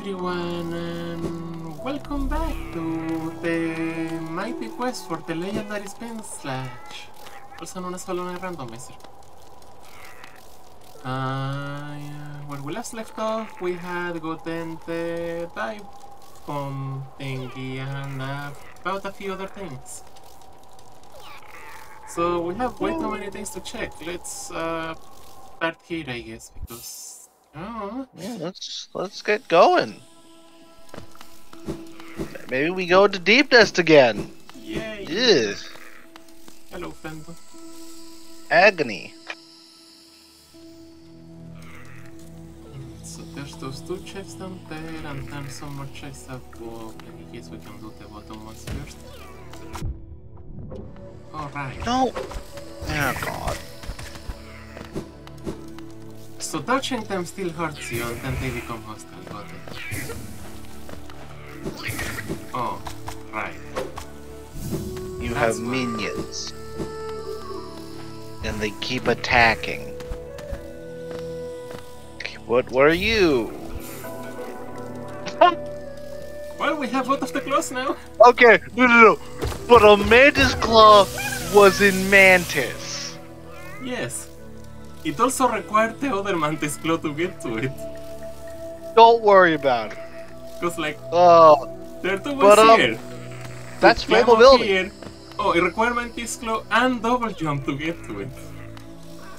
everyone, and welcome back to the mighty quest for the legendary spin slash, also known as Knight Randomizer. Uh, where we last left off, we had gotten the dive bomb thingy and uh, about a few other things. So we have way too many things to check. Let's uh, start here, I guess, because Oh, Yeah, let's let's get going. Maybe we go to Deep Nest again. yay! Ugh, Hello, Fendo. agony. So there's those two checks down there, and then some more checks up above. In case we can do the bottom ones first. Alright. No. Oh God. So touching them still hurts you, and then they become hostile. Got it. Oh, right. You That's have minions, and they keep attacking. What were you? Well, we have both of the claws now. Okay, no, no, no. But a mantis claw was in mantis. Yes. It also required the other mantis claw to get to it. Don't worry about it. Because, like, Oh, there are two But, um, here. that's full mobility. Here. Oh, it requires mantis claw and double jump to get to it.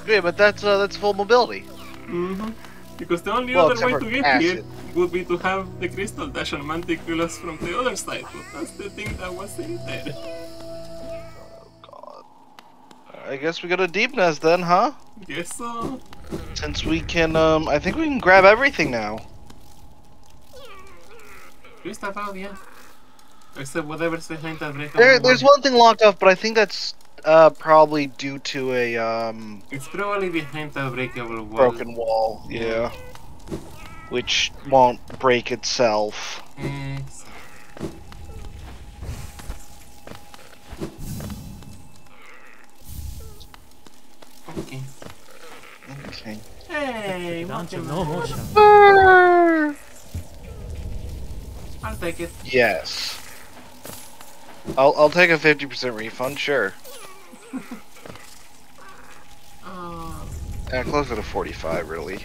Yeah, but that's uh, that's full mobility. Mm-hmm. Because the only Well, other way to get acid. here would be to have the crystal dash and mantis claws from the other side. But that's the thing that was in there. I guess we go to Deep Nest then, huh? Yes, so. Since we can, um, I think we can grab everything now. Just out, yeah. Except whatever's behind that break. There, there's one thing locked off, but I think that's uh probably due to a um It's probably behind the breakable wall. broken wall. Yeah. Which won't break itself. Okay. Okay. Hey, Dungeon no motion. I'll take it. Yes. I'll I'll take a fifty percent refund, sure. uh, yeah, closer to forty five really.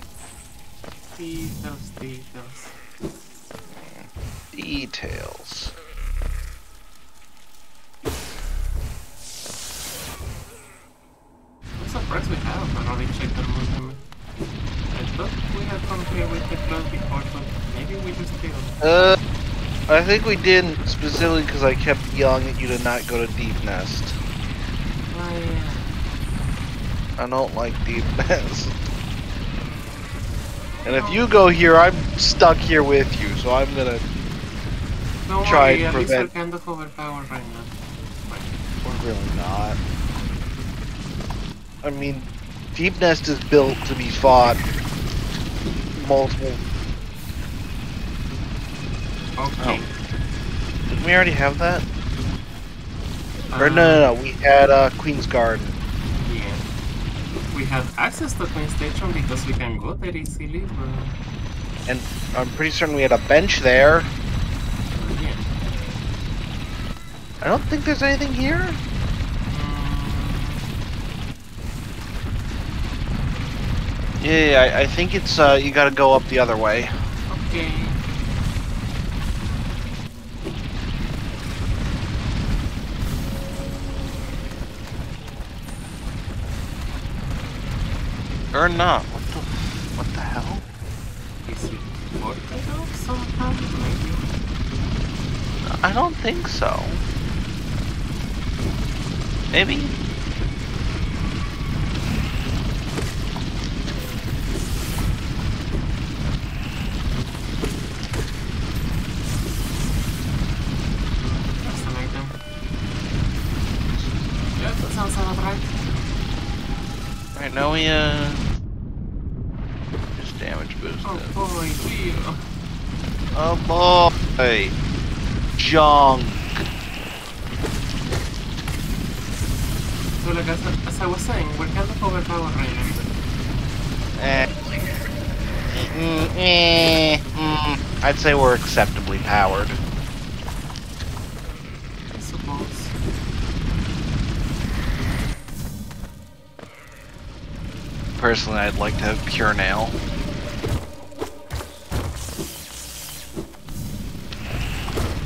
Details, details. Details. I'm we have already checked on movement. I thought we had come here with the club before, but maybe we just did. Uh, I think we didn't specifically because I kept yelling at you to not go to Deep Nest. Oh, yeah. I don't like Deep Nest. And if you go here, I'm stuck here with you, so I'm gonna. Don't Try worry, and at least we're prevent- kind of overpowered right now. We're really not. I mean, Deep Nest is built to be fought multiple. Okay. Didn't we already have that? or no, no, no, we had uh, Queen's Garden. Yeah. We have access to Queen Station because we can go there easily, but And I'm pretty certain we had a bench there. yeah. I don't think there's anything here. Yeah, I, I think it's uh, you gotta go up the other way. okay. Or not. What the what the hell? Is it portable somehow? Maybe. I don't think so. Maybe. We uh just damage boosted. Oh boy. Oh boy. Junk. So like as, as I was saying, we're kind of overpowered right now. Eh. Mm, eh, mm, I'd say we're acceptably powered. Personally, I'd like to have pure nail.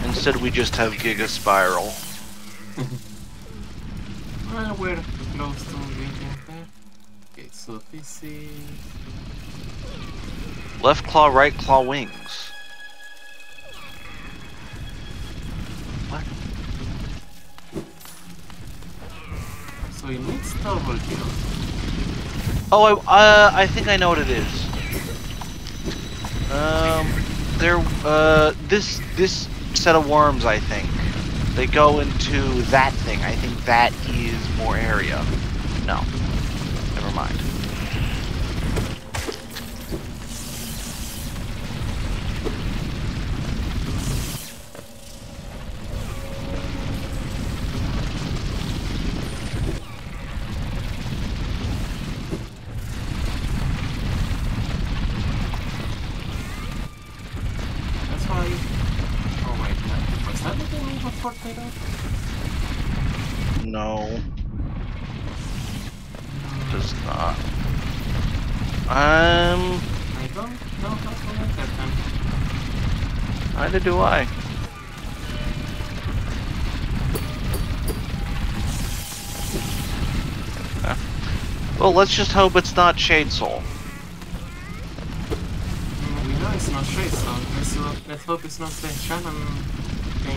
Instead, we just have Giga Spiral. We're close to getting there. So this is... Left claw, right claw, wings. What? So it needs double kill. Oh, I, uh, I think I know what it is. Um, there, uh, this, this set of worms, I think. They go into that thing. I think that is more area. No. Never mind. Neither do I. Uh, Well, let's just hope it's not Shade Soul. Mm, We know it's not Shade, so let's, let's hope it's not the Shannon thing.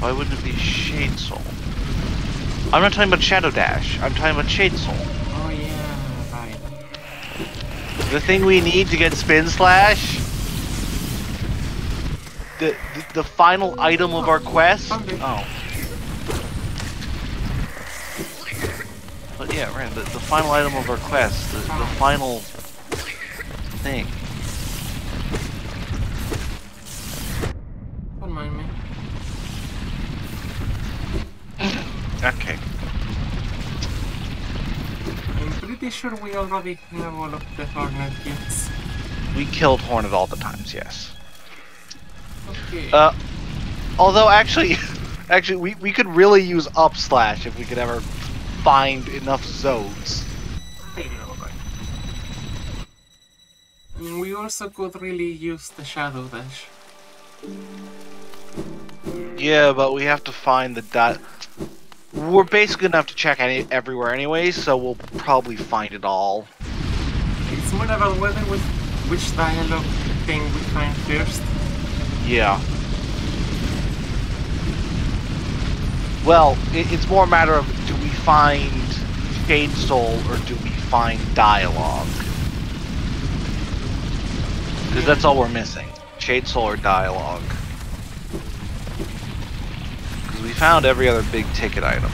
Why wouldn't it be Shade Soul? I'm not talking about Shadow Dash. I'm talking about Shade Soul. Oh yeah, right. The thing we need to get Spin Slash. The, the the final item of our quest. Oh. But yeah, right. The, the final item of our quest. The, the final thing. Don't mind me. Okay. I'm pretty sure we already have all of the Hornet kits. We killed Hornet all the times. Yes. Uh. Although actually, actually, we we could really use up slash if we could ever find enough zones. I know, right? I mean, we also could really use the Shadow Dash. Yeah, but we have to find the dot. We're basically gonna have to check any everywhere anyway, so we'll probably find it all. It's more about whether with which dialogue thing we find first. Yeah. Well, it, it's more a matter of do we find Shade Soul or do we find dialogue? Because that's all we're missing. Shade Soul or dialogue. Because we found every other big ticket item.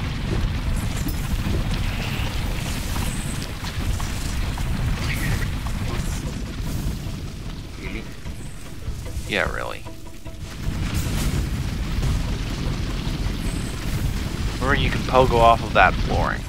Really? Yeah, really. Or you can pogo off of that flooring.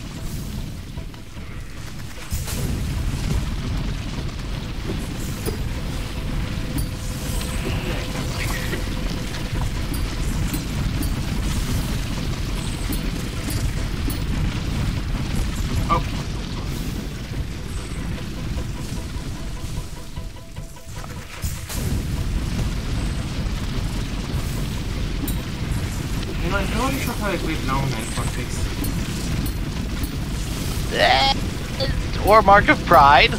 Or Mark of Pride.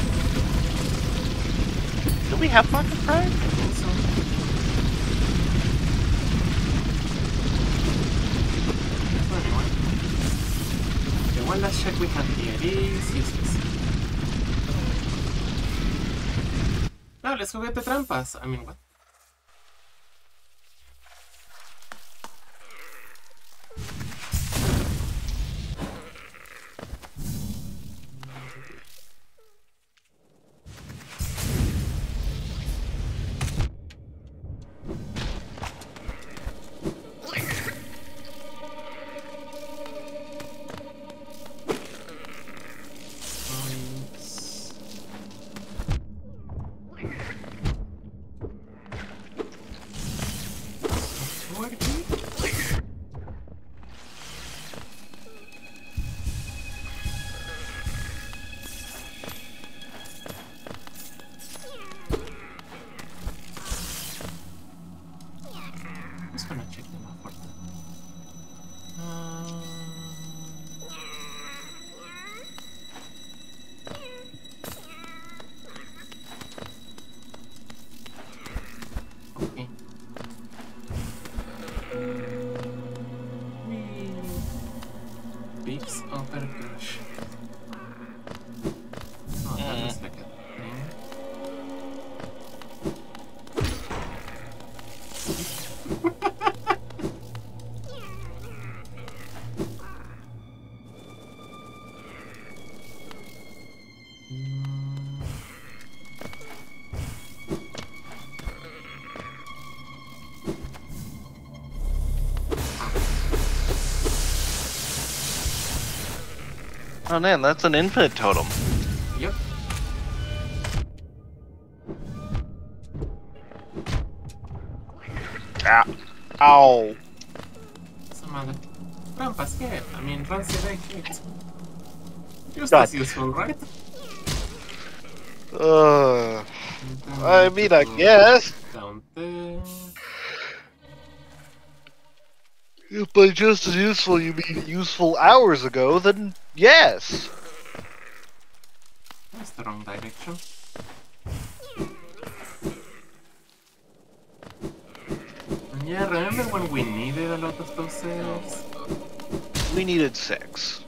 Do we have Mark of Pride? I think so. So one last check we have here is useless. Now let's go get the tram pass. I mean, what? Oh man, that's an infinite totem. Yep. Ah. Ow. Some other rampas get. I mean, fancy they. Just God. as useful, right? Uh, I mean, I guess. Down there. If by just as useful you mean useful hours ago, then yes. That's the wrong direction. Yeah, remember when we needed a lot of those cells? We needed six.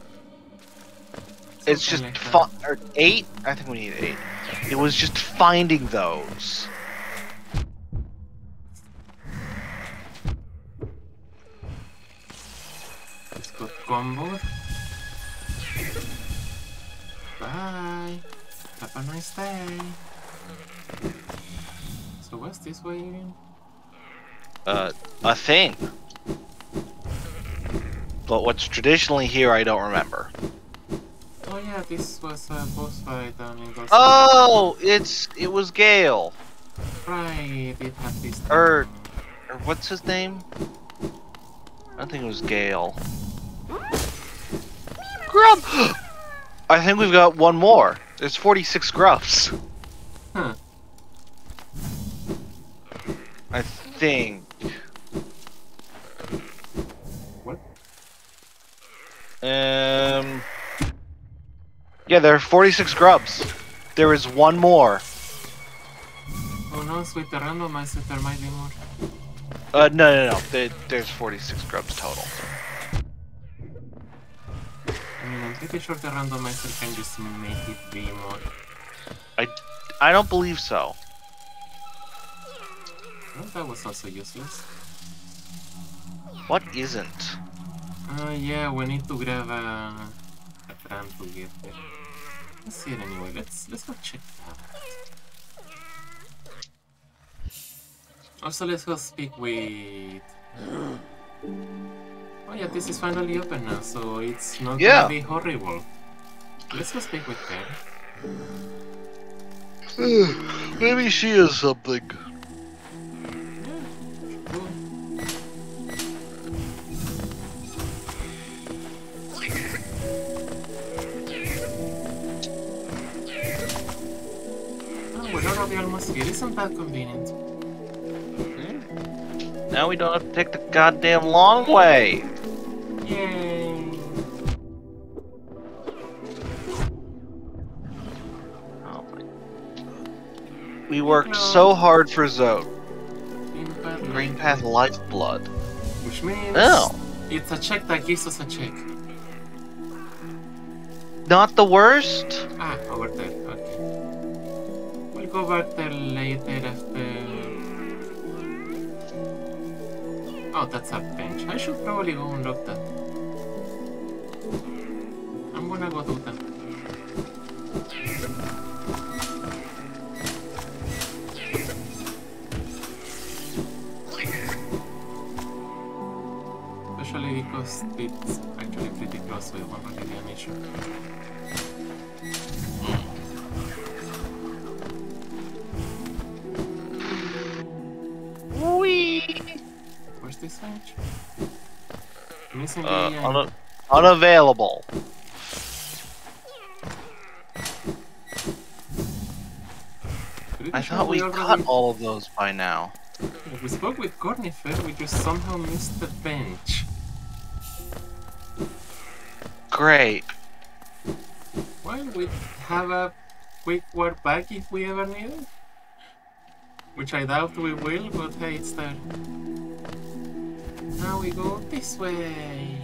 It's just like that. or eight. I think we need eight. It was just finding those. Let's go combo. Bye. Have a nice day. So what's this way again? Uh, a thing. But what's traditionally here, I don't remember. Oh yeah, this was a boss fight down in Ghost Oh, it's it was Gale. Right, it had this Er- thing. Or what's his name? I don't think it was Gale. Grub. I think we've got one more. There's 46 grubs. Huh. I think. What? Um. Yeah, there are 46 grubs. There is one more. Who knows with the randomizer there might be more. Uh, no, no, no. There, there's 46 grubs total. I mean, I'm pretty sure the randomizer can just make it be more. I I don't believe so. Well, that was also useless. What isn't? Uh, yeah, we need to grab a, a tram to get there. Let's see it anyway. Let's let's go check that. Also, let's go speak with. Yeah, this is finally open now, so it's not Yeah. gonna be horrible. Let's go speak with her. Maybe she is something. Cool. Oh, we're already almost here. Isn't that convenient? Now we don't have to take the goddamn long way. We worked so hard for Zoe. Green path, Green Path Lifeblood. Which means Oh. it's a check that gives us a check. Not the worst? Ah, over there. Okay. We'll go back there later after. Oh, that's a bench. I should probably go and look that. I'm gonna go do Missing una- unavailable. I thought we already- cut all of those by now. We spoke with Cornifer, we just somehow missed the bench. Great. Well, we have a quick word back if we ever need it. Which I doubt we will, but hey, it's there. Now we go this way.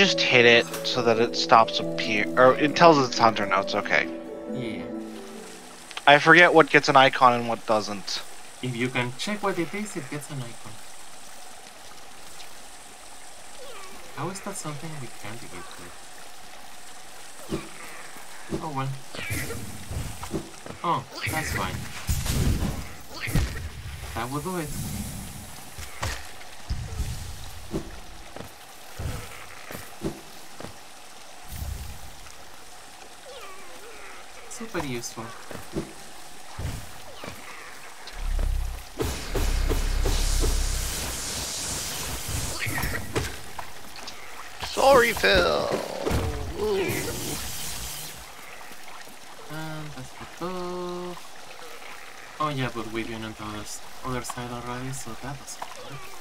just hit it so that it stops appear, or it tells us it's hunter notes. Okay. Yeah. I forget what gets an icon and what doesn't. If you can check what it is, it gets an icon. How is that something we can't get with? Oh well. Oh, that's fine. That will do it. Super useful. Sorry, Phil. And that's for both. Oh yeah, but we've been on the other, other side already, so that doesn't work.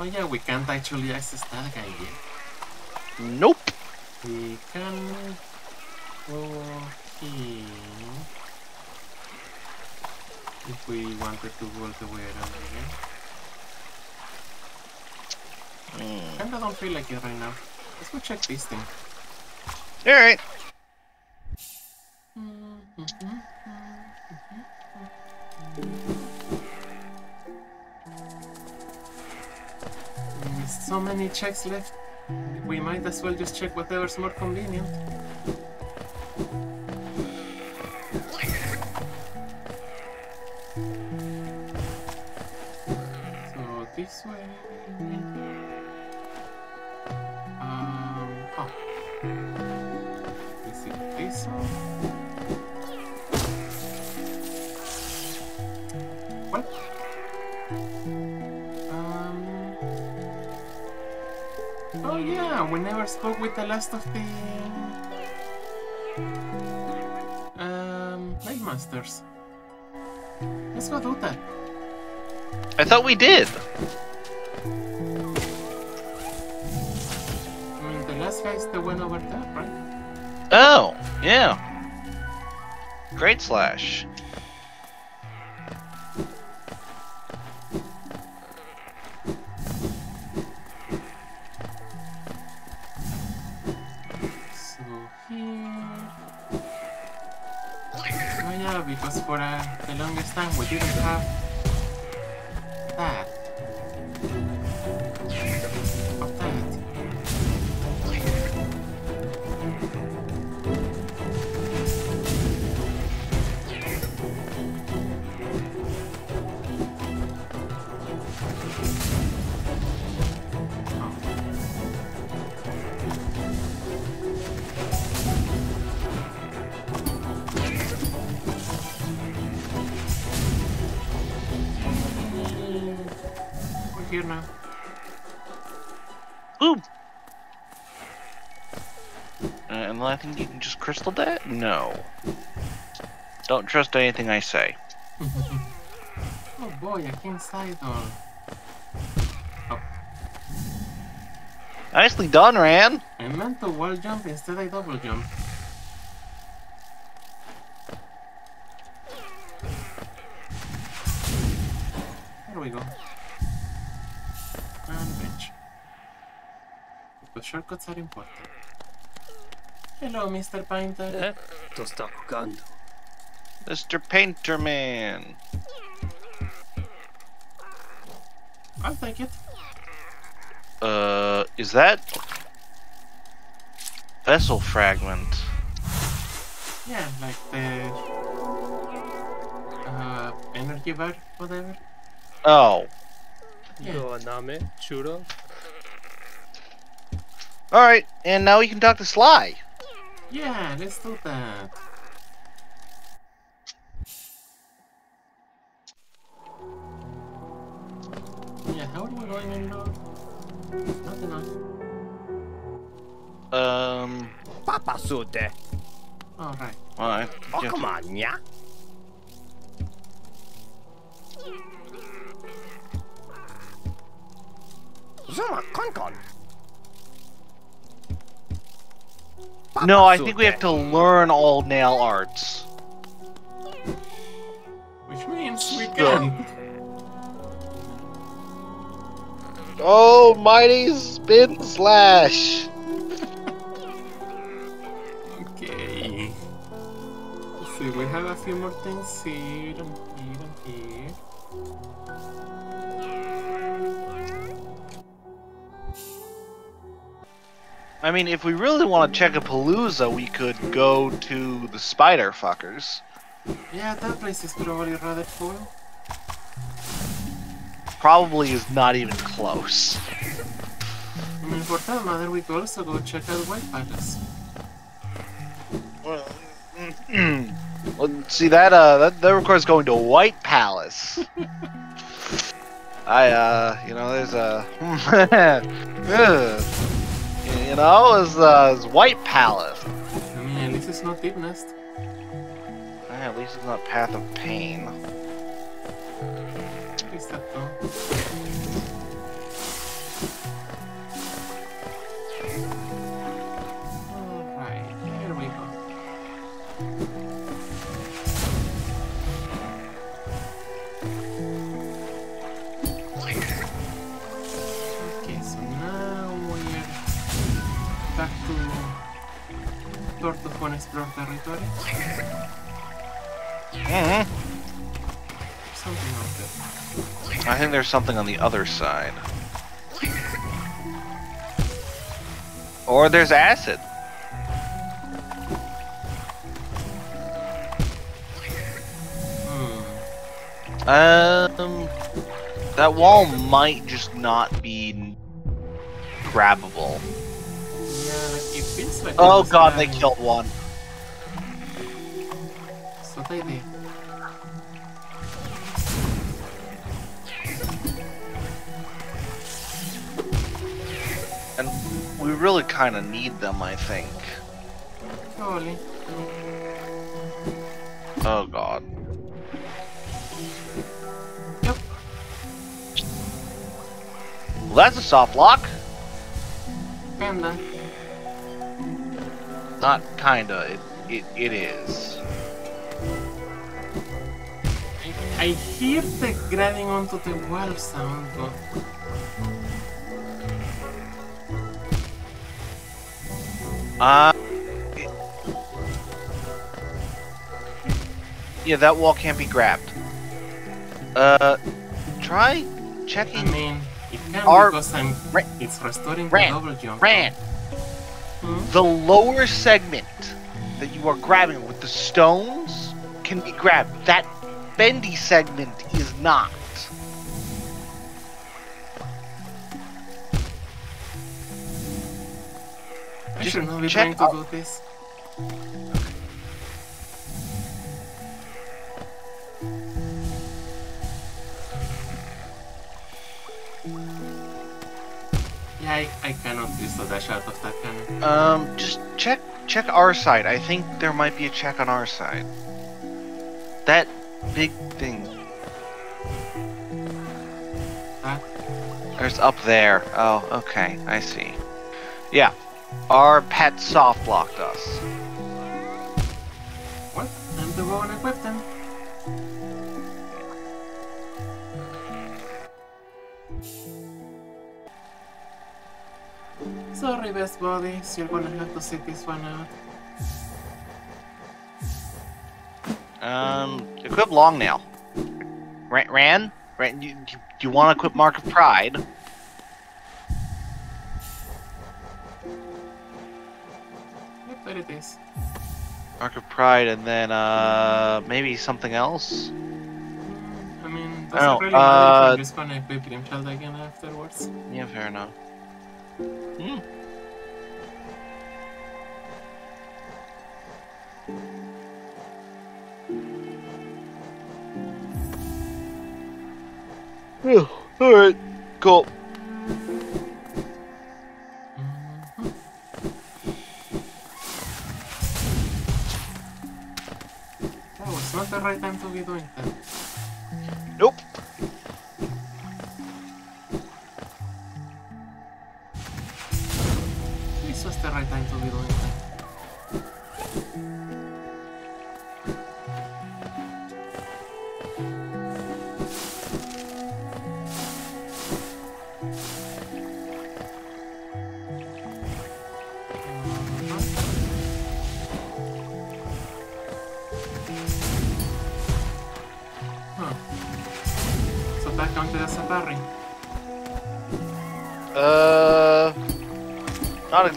Oh yeah, we can't actually access that guy yet. Nope. We can go here if we wanted to go all the way around again. Hmm. Kinda don't feel like it right now. Let's go check this thing. All right. With so many checks left, we might as well just check whatever's more convenient. So this way. Spoke with the last of the um Nailmasters. Let's go do that. I thought we did. I mean, the last guy's the one over there, right? Oh, yeah. Great slash. And I think you can just crystal that? No. Don't trust anything I say. oh boy, a King's Idol. Nicely done, Ran. I meant to wall jump instead I double jump. There we go. And bench. Because shortcuts are important. Hello, Mr. Painter. Eh? To sta kukando. Mr. Painter Man. I'll take it. Uh, is that vessel fragment? Yeah, like the uh, energy bar, whatever. Oh, Yeah. Go aname, churro. all right. And now we can talk to Sly. Yeah, let's do that. Yeah, how are we going in now? Not enough. Um, Papa sude. Alright. all right. yeah. Okamanya. Zuma konkon. No, I think we have to learn all nail arts. Which means we can. Oh, mighty spin slash. okay. Let's see, we have a few more things here. I mean, if we really want to check a palooza, we could go to the spider fuckers. Yeah, that place is probably rather full. Probably is not even close. I mean, for that matter, we could also go check out White Palace. Well, see that uh that, that requires going to White Palace. I uh you know there's a you know is uh is White Palace. I mean, at least it's not Deep Nest. At least it's not Path of Pain. At least that though. Tortufon Explore territory. hmm Something like that. I think there's something on the other side. Or there's acid. Hmm. Um, that wall might just not be grabbable. Like it feels like. Oh god, they killed one. So they did. And we really kind of need them, I think. Probably. Oh god. Yep. Well, that's a soft lock. Kinda. Not kinda, it, it, it is. I, I hear the grabbing onto the wall sound, but Uh. it- Yeah, that wall can't be grabbed. Uh, try I checking. mean, it can because I'm. Ra- it's restoring Ran, the double jump. Ran, The lower segment that you are grabbing with the stones can be grabbed. That bendy segment is not. I Just should not be check trying to out- this. Yeah, I, I cannot use the dash out of that cannon. Um, just check check our side. I think there might be a check on our side. That big thing. That There's up there. Oh, okay. I see. Yeah. Our pet soft locked us. what? Time to go and equip them. Sorry, best buddies, you're gonna have to sit this one out. Um, equip long nail. Ran, Ran, Ran you, you, you want to equip Mark of Pride? Yep, there it is. Mark of Pride, and then uh maybe something else. I mean, does it really matter if uh, I'm just gonna equip Grimchild again afterwards? Yeah, fair enough. Hmm. All right, cool. Not the right time to be doing that. Nope. This was the right time to be doing that.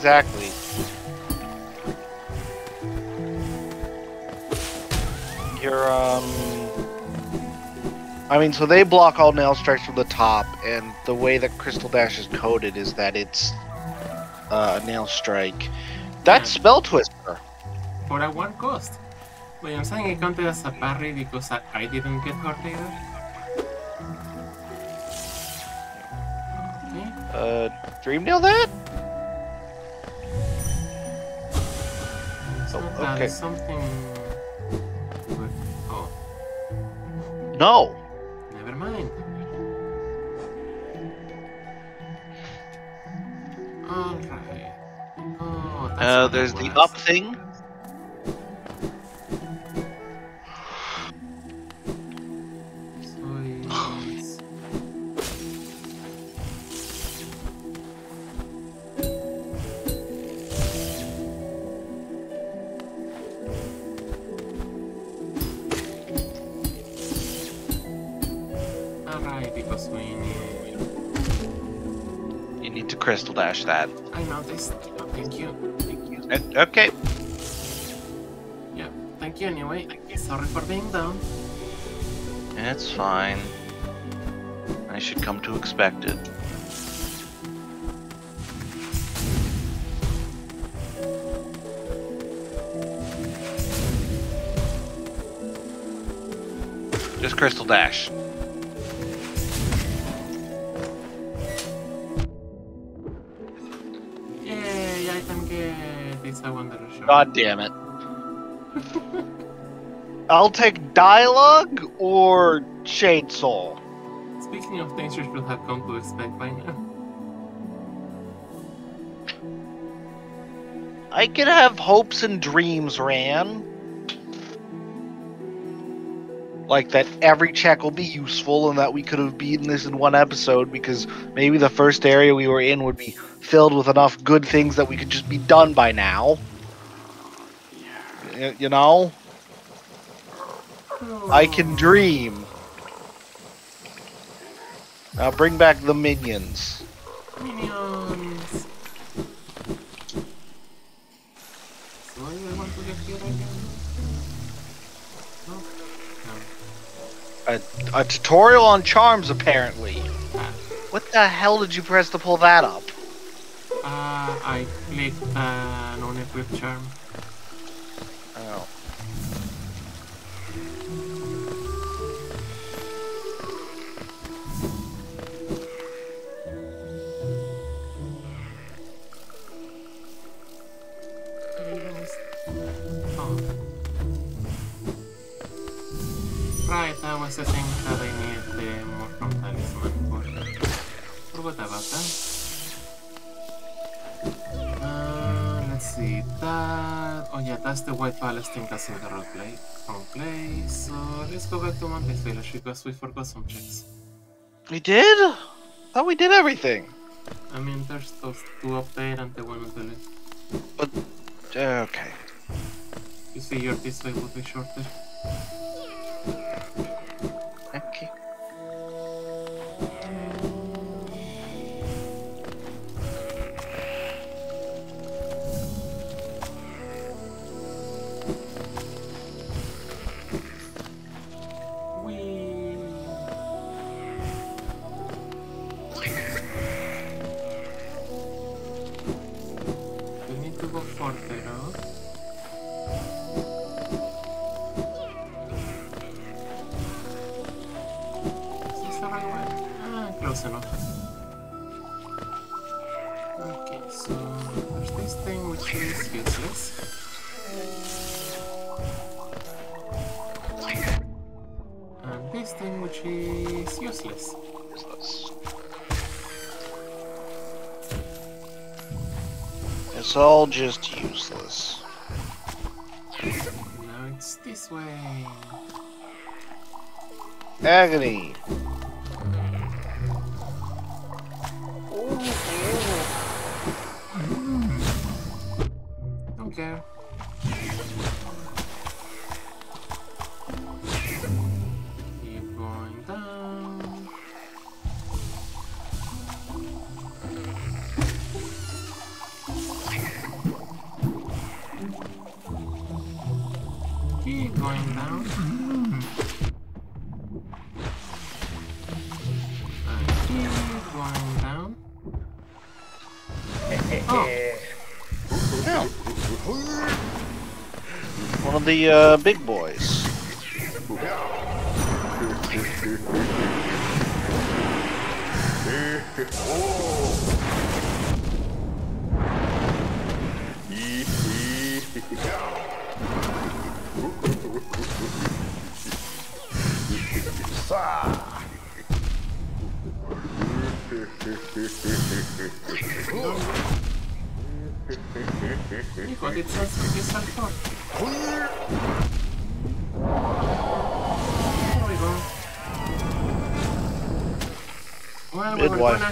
Exactly. You're um. I mean, so they block all nail strikes from the top, and the way that Crystal Dash is coded is that it's uh, a nail strike. That's Yeah. spell twister. For a one cost. Wait, I'm saying I counted as a parry because I, I didn't get hurt either. Okay. Uh, dream nail that? Okay. it's something good. Oh, No. never mind. Alright. Oh, that's Uh, there's the up thing. Dash that. I noticed. Oh, thank you. Thank you. Uh, Okay. Yeah, thank you anyway. Sorry for being down. It's fine. I should come to expect it. Just Crystal Dash. God mm. damn it. I'll take dialogue or chainsaw. Speaking of things we'll have come to expect by now. I can have hopes and dreams, Ran. Like that every check will be useful and that we could have beaten this in one episode because maybe the first area we were in would be filled with enough good things that we could just be done by now. You know? I can dream. Now bring back the minions. Minions! A, a tutorial on charms, apparently. What the hell did you press to pull that up? uh, I clicked uh, non-equipped charm. Right, that was the thing that I needed the more from talisman for. Forgot about that. Uh, let's see, that... Oh yeah, that's the White Palace thing that's in the wrong place. Wrong place. So let's go back to Mantis Village because we forgot some checks. We did? Thought we did everything. I mean, there's those two up there and the one on the left. Uh, Okay. You see, your this way would be shorter. Okay. Agony. Uh, big boys.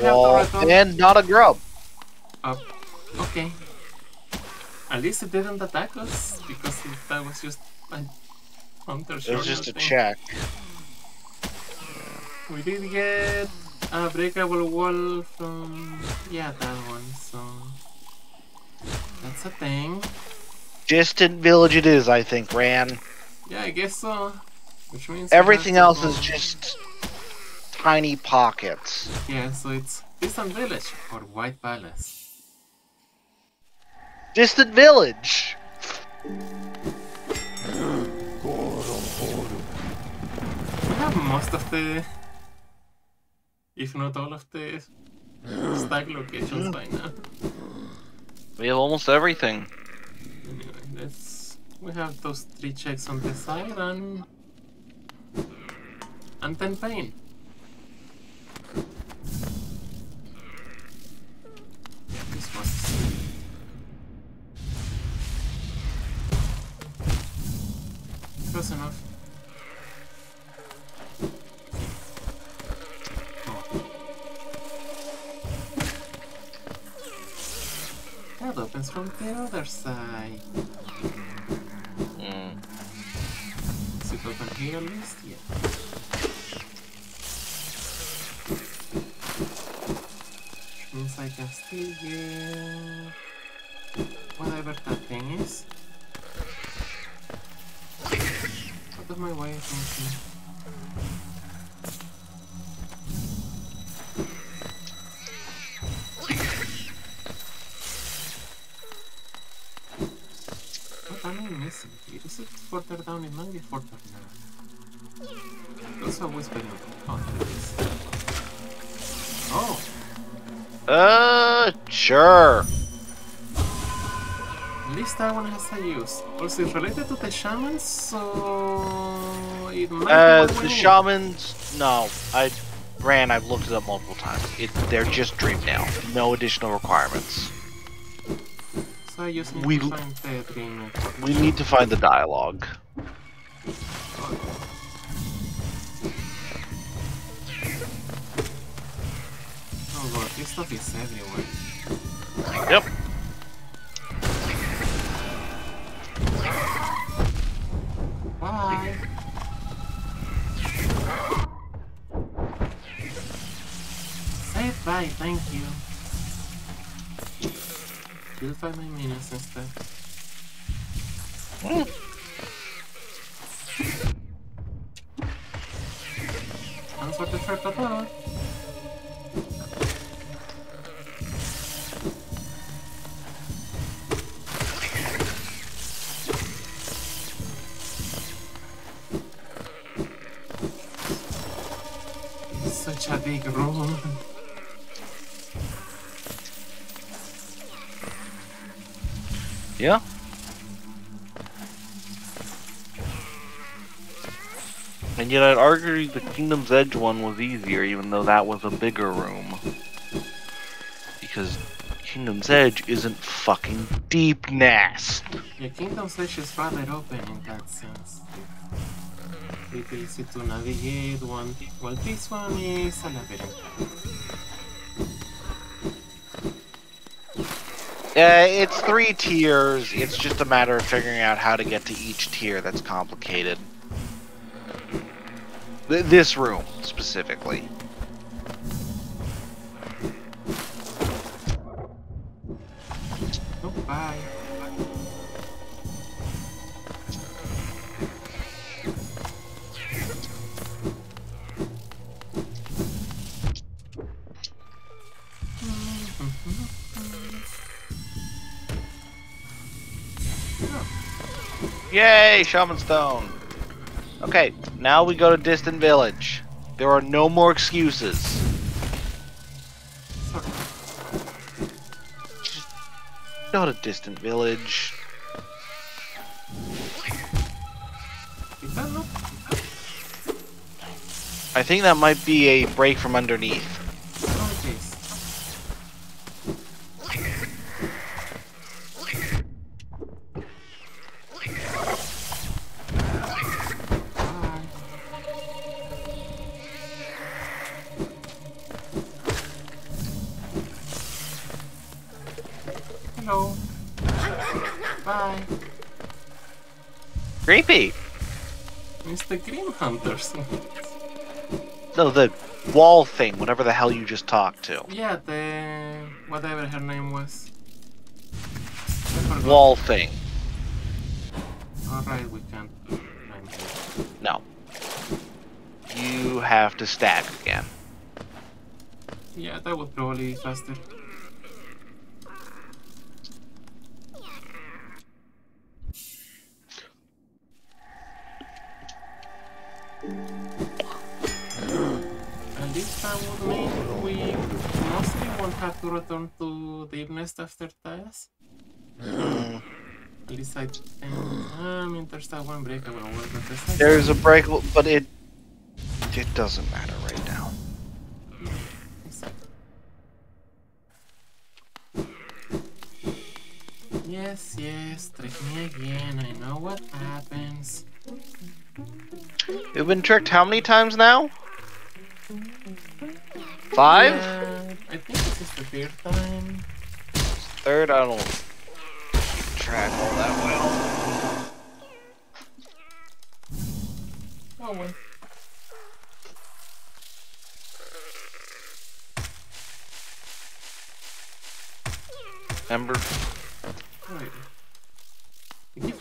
We were have wall. to And not a grub. up. Okay. At least it didn't attack us because it, that was just a hunter It was just a thing. check. We did get a breakable wall from yeah that one, so that's a thing. Distant village it is, I think, Ran. Yeah, I guess so. Which means Everything else is go- just tiny pockets. yeah. So it's distant village or white palace. Distant village. We have most of the, if not all of the stag locations by now. We have almost everything. Anyway, let's. We have those three checks on the side and. and ten pain. This. Close enough. Oh. That opens from the other side. Mm. Is it open here? I can still get whatever that thing is. Out of my way, thank you. Missing here? Is it further down? It might be further down. Also a whispering. Oh, there it is. Oh, Uh, sure. at least that one has a use. Also, it's related to the shamans, so it might Uh, the shamans. No, I ran. I've looked it up multiple times. It, they're just dream now. No additional requirements. So I just need we- to find the dream. We need to find the dialogue. Oh god, this stuff is everywhere. Yep. Bye. Say bye, thank you. You'll find my minions instead. Answer the third door. Such And yet I'd argue the Kingdom's Edge one was easier, even though that was a bigger room. Because Kingdom's Edge isn't fucking Deepnest. Yeah, Kingdom's Edge is rather open in that sense. Pretty easy to navigate one. Well, this one is a labyrinth. Yeah, it's three tiers. It's just a matter of figuring out how to get to each tier that's complicated. Th this room, specifically. Oh, bye. Yay, Shaman Stone! Now we go to Distant Village. There are no more excuses. Go to Distant Village. Not? I think that might be a break from underneath. Hunters. No, the wall thing, whatever the hell you just talked to. yeah, the whatever her name was. Wall thing. Alright, we can't. No. You have to stag again. Yeah, that would probably be faster. And this time would mean we mostly won't have to return to Deepnest after. Mm, At least I think. I mean, there's that one breakable wall, but there's like There's a break, but it it doesn't matter right now. Yes, yes, trick me again. I know what happens. You've been tricked how many times now? Five? Yeah, I think this is the third time. Third, I don't keep track all that well. Oh well. Remember?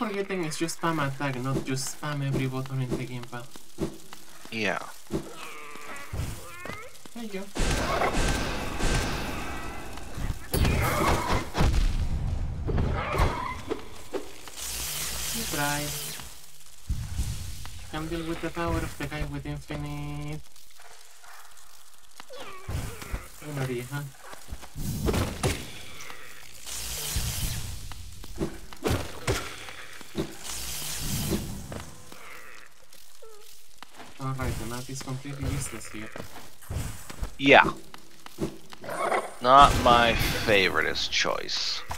Wait. I keep forgetting it's just spam attack, not just spam every button in the gamepad. Yeah. There you go. Tried. Can deal with the power of the guy with infinite memory, huh? Alright, the map is completely useless here. Yeah. Not my favoriteest choice.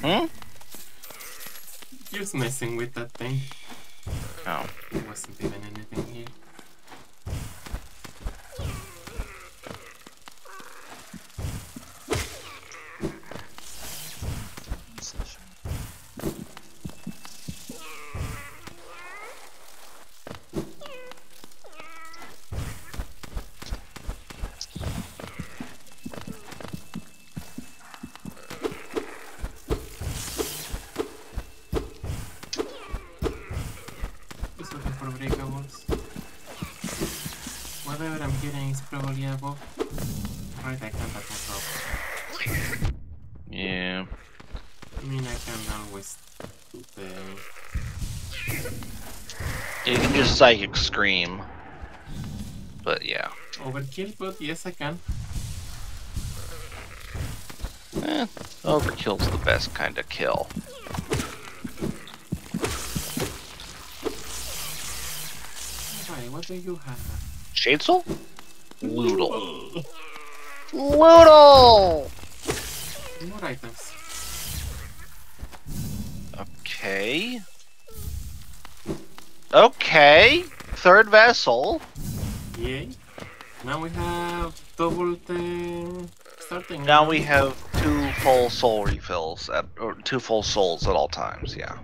hmm? Just messing with that thing. Oh. It wasn't even anything here. Just looking for breakables. Whatever I'm getting is probably above. Right, I can't attack up. Yeah. I mean, I can always do the... You can just psychic scream. But yeah. Overkill, but yes, I can. Eh, overkill's the best kind of kill. Alright, what do you have? Shade Soul? Loodle. Loodle! More items. Okay. Okay. Third vessel. Yay. Now we have double the starting. Now we have two full soul refills at or two full souls at all times, yeah.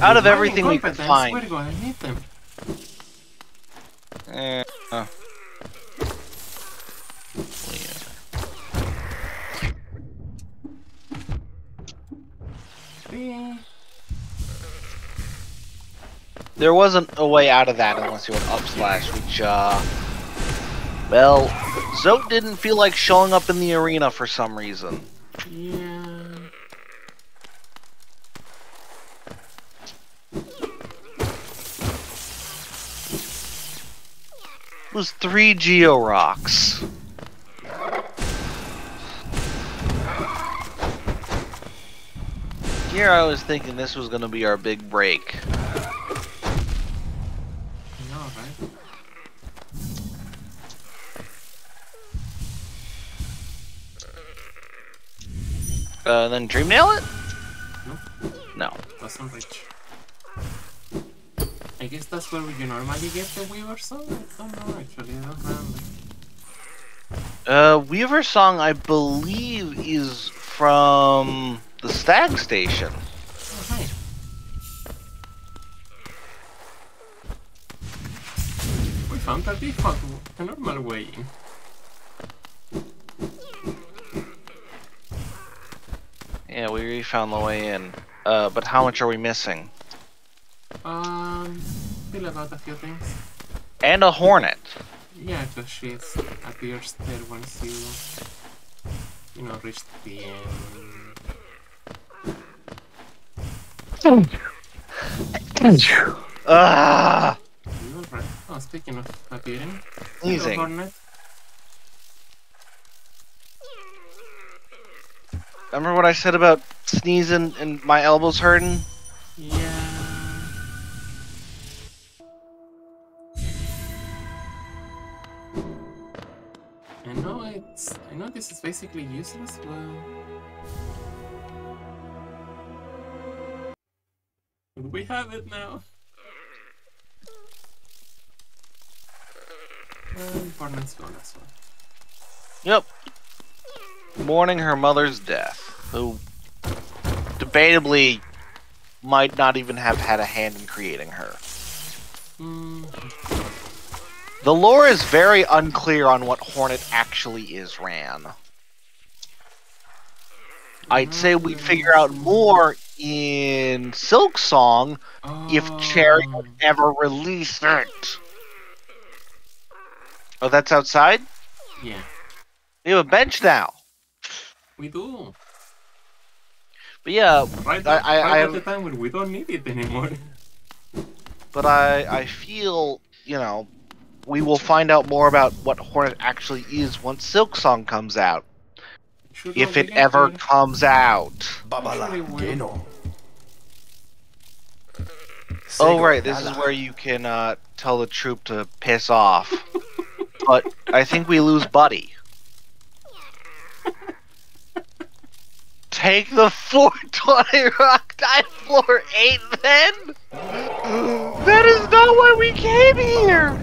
out of everything we could find. We're gonna need them. Eh, uh. Yeah. There wasn't a way out of that unless you went up slash, which, uh. Well, Zote didn't feel like showing up in the arena for some reason. Yeah. It was three Geo Rocks. Here I was thinking this was gonna be our big break. Uh, then Dream Nail it? Nope. No. I guess that's where you normally get the Weaversong? I don't know actually, I don't remember. Uh, Weaversong, I believe, is from the Stag Station. Oh. We found a default, a normal way in. Yeah, we found the way in. Uh, but how much are we missing? Um, still about a few things. And a Hornet. Yeah, because she appears there once you, you know, reach the end. Ah, all right? Oh, speaking of appearing, hello, sneezing. Remember what I said about sneezing and my elbows hurting? Yeah. I know it's. I know this is basically useless, but. We have it now. And Hornet's gone as well. Yep. Mourning her mother's death, who debatably might not even have had a hand in creating her. Hmm. The lore is very unclear on what Hornet actually is, Ran. I'd say we'd figure out more in Silksong if Cherry Oh, would ever release it. Oh, that's outside? Yeah, We have a bench now. we do. But yeah, Right, I- I- right I- at the time when we don't need it anymore. but I I feel, you know, we will find out more about what Hornet actually is once Silksong comes out. Should If it ever getting- comes out. Babala Actually, we- Geno. Oh Sego right, this is where you can uh, tell the troupe to piss off. but I think we lose Buddy. Take the 420 rock die floor 8 then? That is not why we came here!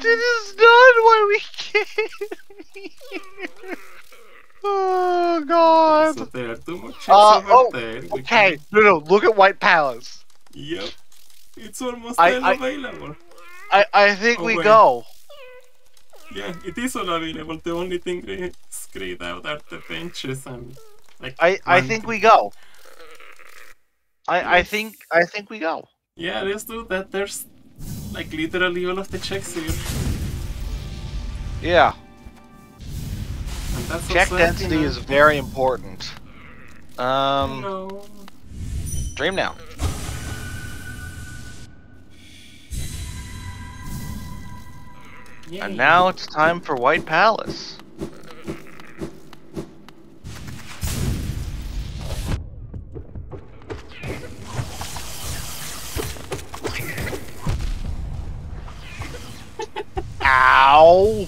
This is not why we came here! Oh god. So there are two more chips Uh, over oh, there. we Okay, can- no, no, look at White Palace. Yep. It's almost I- all I- I, I think Oh, we wait. go. Yeah, it is all available. The only thing we screwed out are the benches and like. I, I think we go. I, I think I think we go. Yeah, let's do that. There's like literally all of the checks here. Yeah. And that's Check density is very important. Um No. dream now. Yay. And now it's time for White Palace. Ow!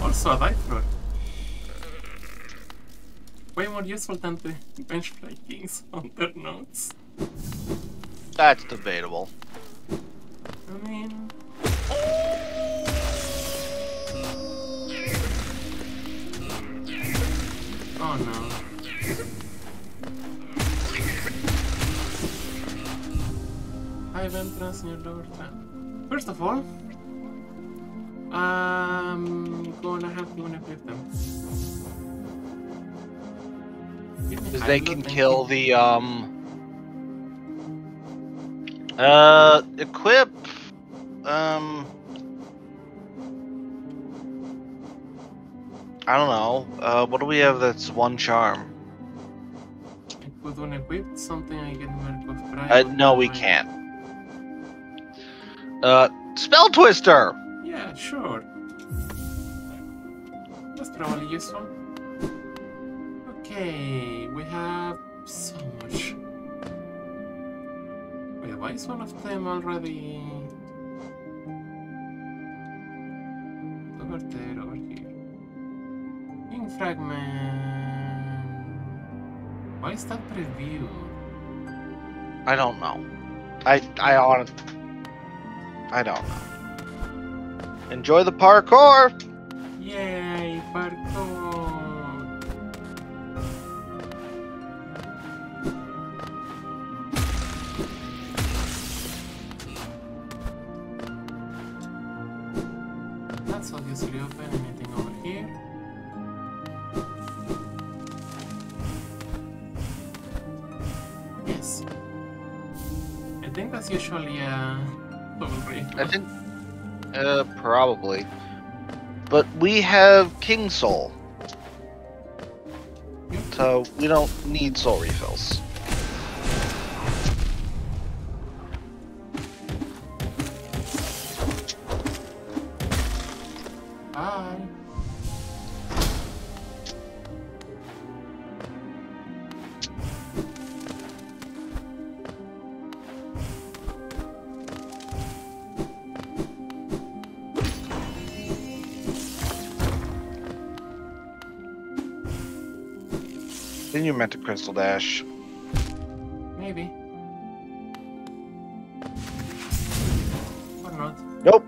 Also a thrower. Way more useful than the bench kings on their notes. That's debatable. I mean. Oh no. Hive entrance near lower town. First of all, um, gonna help you equip them. Because they can kill the um. Uh, equip. Um. I don't know. Uh, what do we have that's one charm? I could unequip something I get Mark of Pride. Uh, no, we can't. Uh, spell twister. Yeah, sure. That's probably useful. Okay, we have so much. Wait, why is one of them already? Over there, over here. Ink fragment. Why is that preview? I don't know. I I on. I don't know. Enjoy the parkour. Yay, parkour! Probably. But we have Kingsoul. So we don't need soul refills. Crystal Dash. Maybe. Or not. Nope.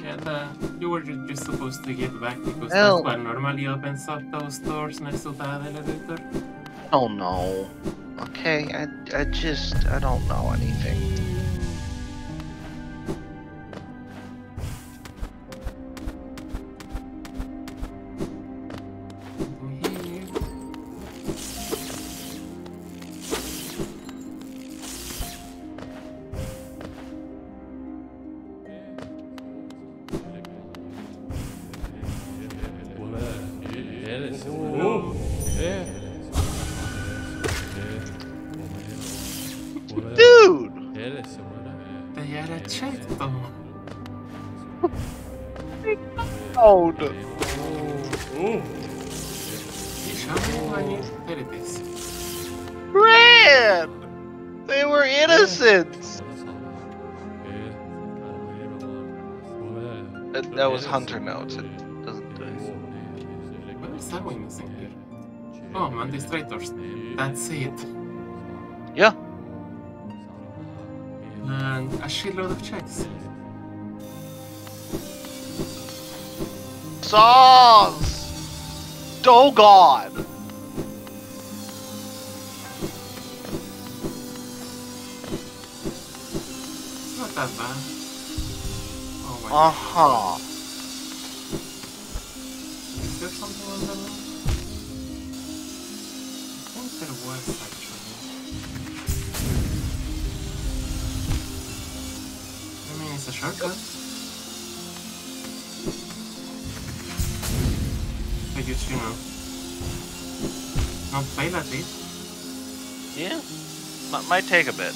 Yeah, the, you were ju- just supposed to get back because Well- that's what normally opens up those doors next to that elevator. Oh no. Okay, I, I just I don't know anything. Mandistrators. That's it. Yeah. And a shitload of checks. Saws! Dogon! It's not that bad. Oh my Uh huh. Is there something actually. I mean, it's a shortcut. I you know, not fail at it. Yeah. Might take a bit.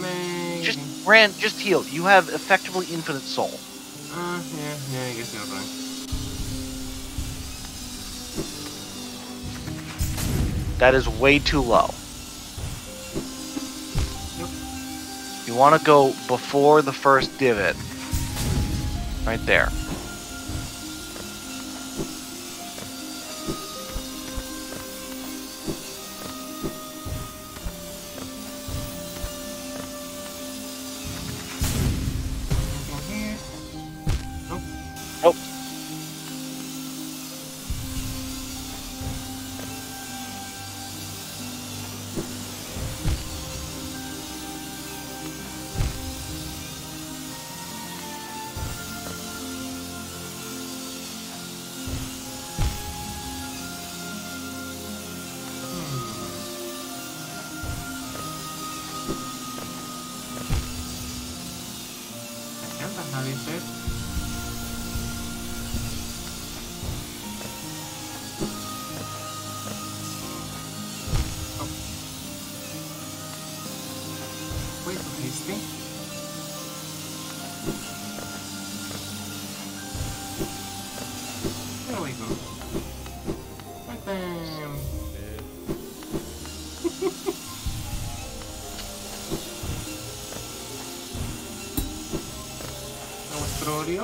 Maybe. Just, Ran, just heal. You have effectively infinite soul. Uh, yeah, yeah, I guess you're right. That is way too low. You want to go before the first divot. Right there.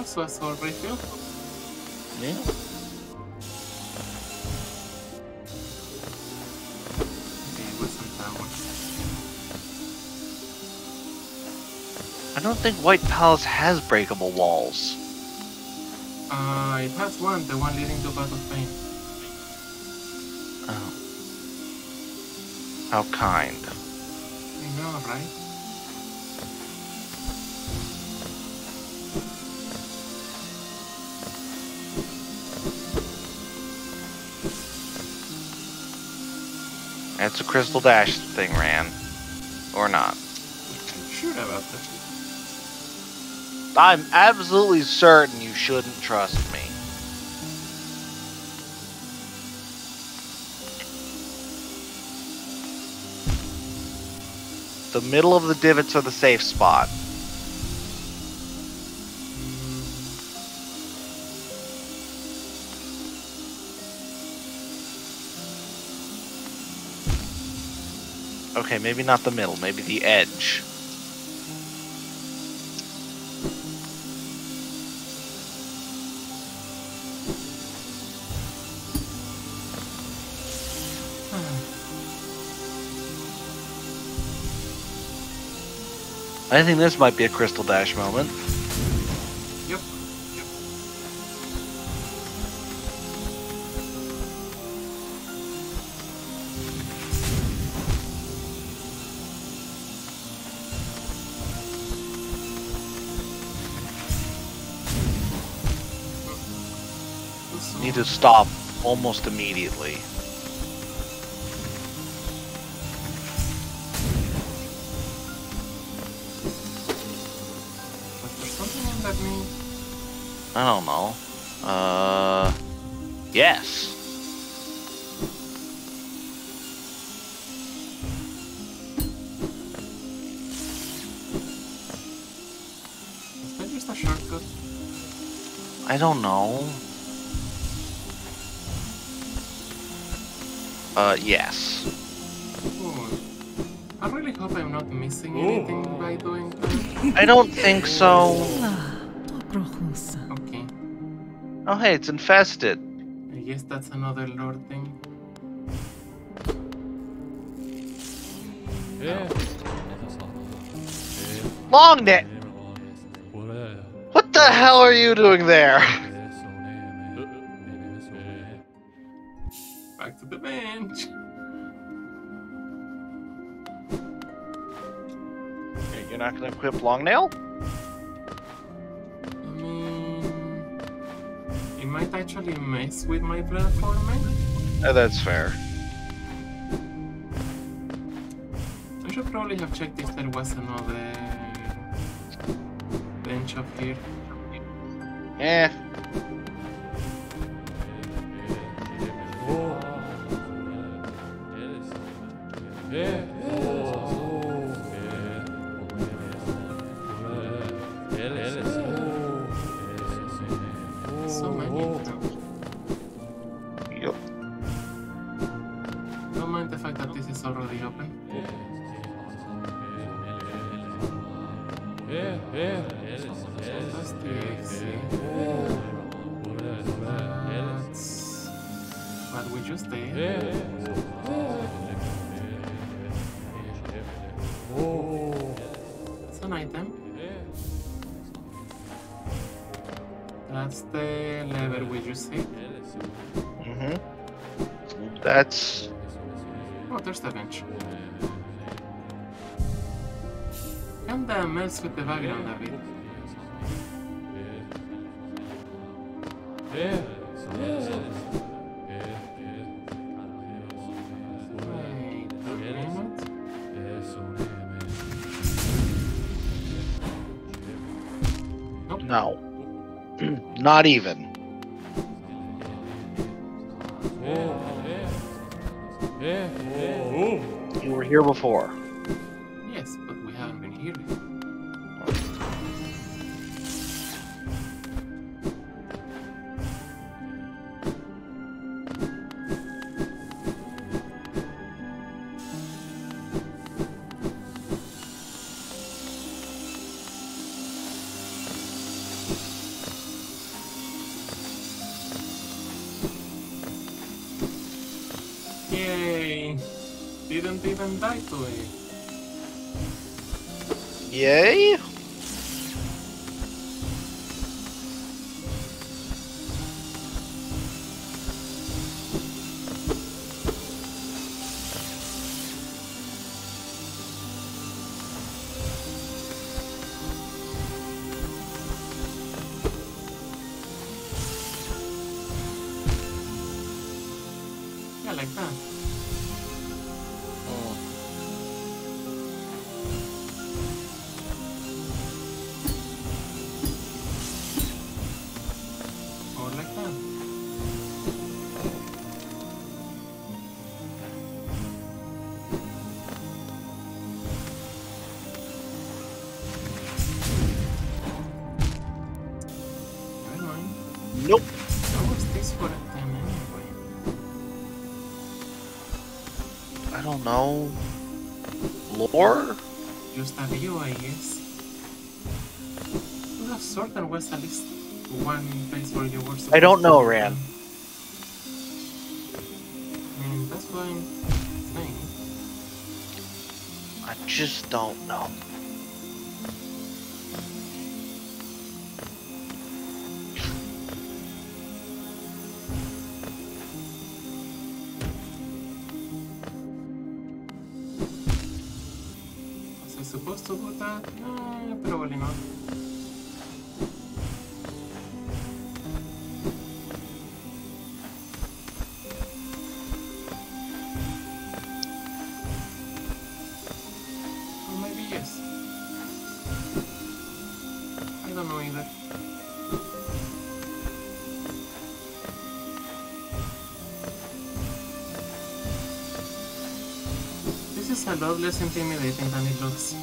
Nuestro orioso Azul Refill. Yeah. Okay, wasn't that one. I don't think White Palace has breakable walls. Uh, it has one, the one leading to Path of Pain. Oh. How kind. It's a Crystal Dash thing, Ran. Or not. I'm sure about that. I'm absolutely certain you shouldn't trust me. The middle of the divots are the safe spot. Okay, maybe not the middle, maybe the edge. Hmm. I think this might be a Crystal Dash moment. Need to stop almost immediately. Was there something in that name? I don't know. Uh, yes. Is that just a shortcut? I don't know. Uh, yes. Oh, I really hope I'm not missing anything by doing that. I don't think so. Okay, Oh, hey, it's infested. I guess that's another lord thing. Long neck. What the hell are you doing there? The bench. Hey, You're not gonna equip Longnail? I mean, it might actually mess with my platforming. Oh, that's fair. I should probably have checked if there was another bench up here. Eh. Let's put the wagon on that bit. No. Not even. You were here before. Yes, but we haven't been here before. Taito. Tony. E é aí, I don't know, Ran. Bloodless Intimidating Danny Lux.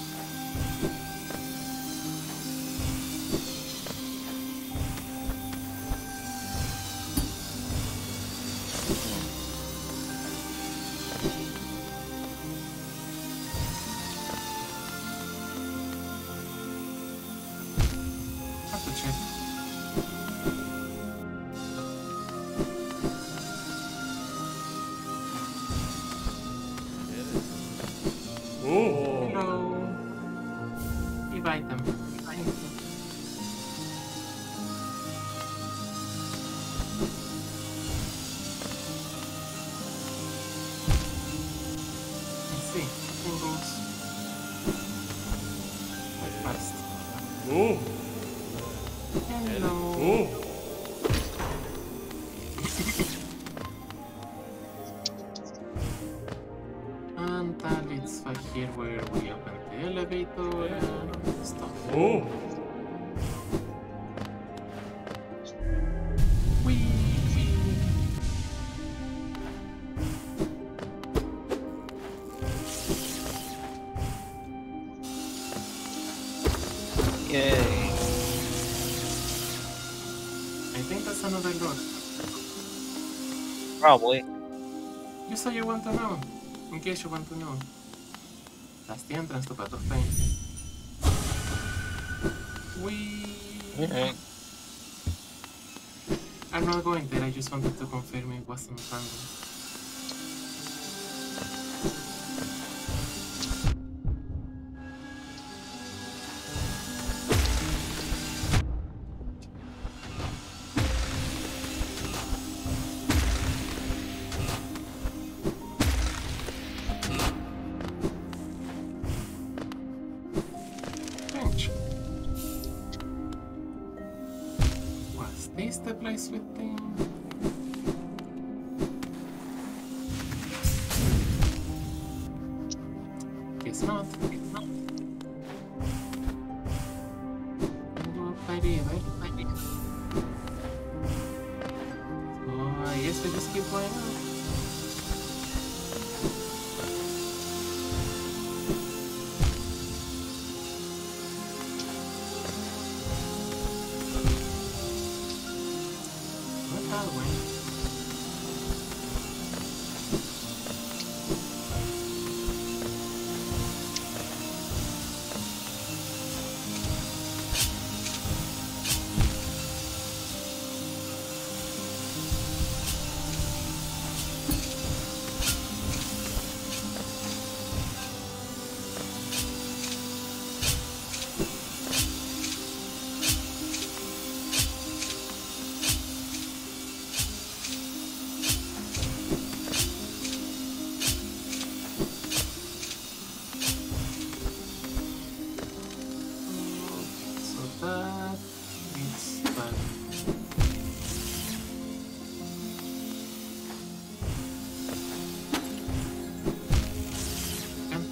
Probably. You said you want to know. In case you want to know. That's the entrance to Path of We... I'm not going there, I just wanted to confirm it wasn't random. nice with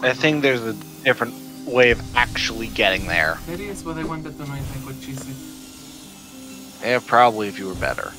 I think there's a different way of actually getting there. That is what I wanted to know if I could cheese it. Yeah, probably if you were better.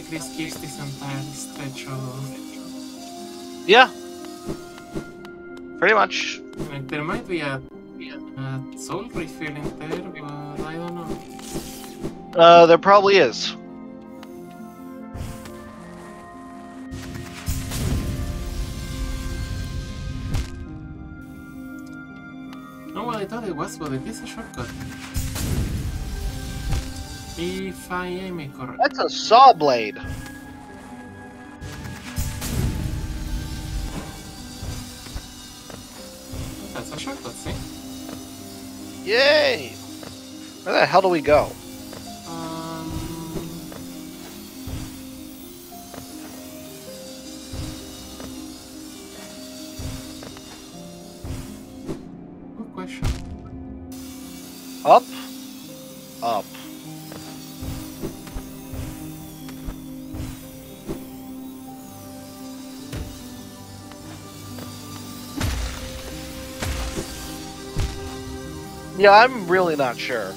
360 sometimes the trouble. Yeah. Pretty much. Like, there might be a, a soul refill in there, but I don't know. Uh, there probably is. No, well, I thought it was, but it is a shortcut. If I am correct. That's a saw blade. That's a shortcut, see? Yay! Where the hell do we go? Yeah, I'm really not sure.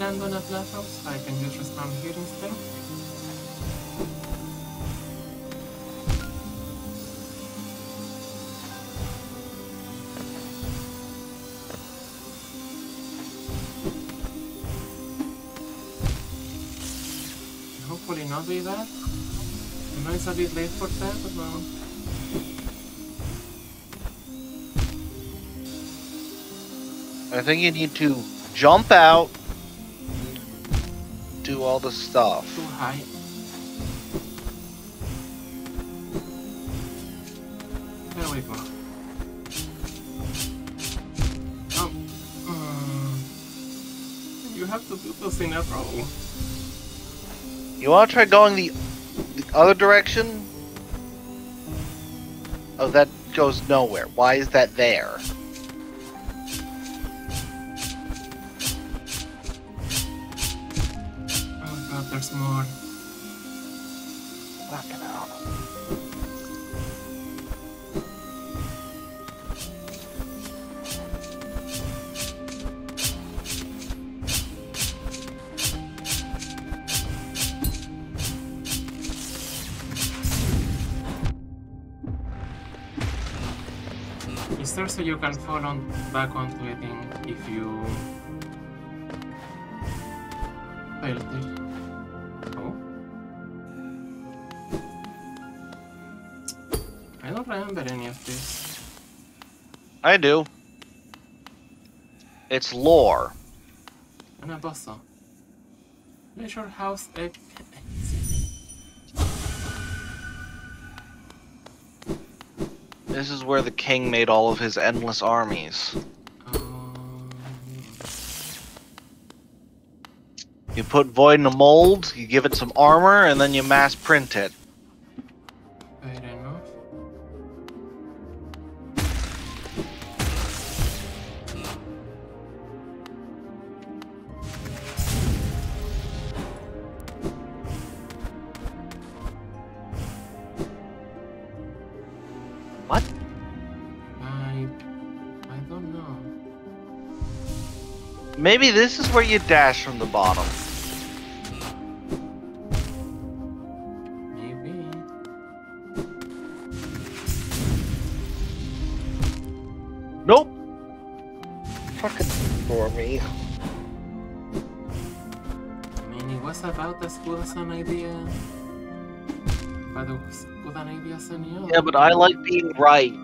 Land on a house, be that. Might be late for that as well. I think you need to jump out, do all the stuff. Too high. There we go. Um, you have to do this in a row. You want to try going the, the other direction? Oh, that goes nowhere. Why is that there? So you can fall on back onto it in, if you failed it? Oh. I don't remember any of this. I do. It's lore. Una bossa. Leisure House eh, This is where the king made all of his endless armies. You put Void in a mold, you give it some armor, and then you mass print it. Maybe this is where you dash from the bottom. Maybe. Nope. Fucking for me. I mean, it was about as good as an idea. But it was good an idea as. Yeah, but I like being right.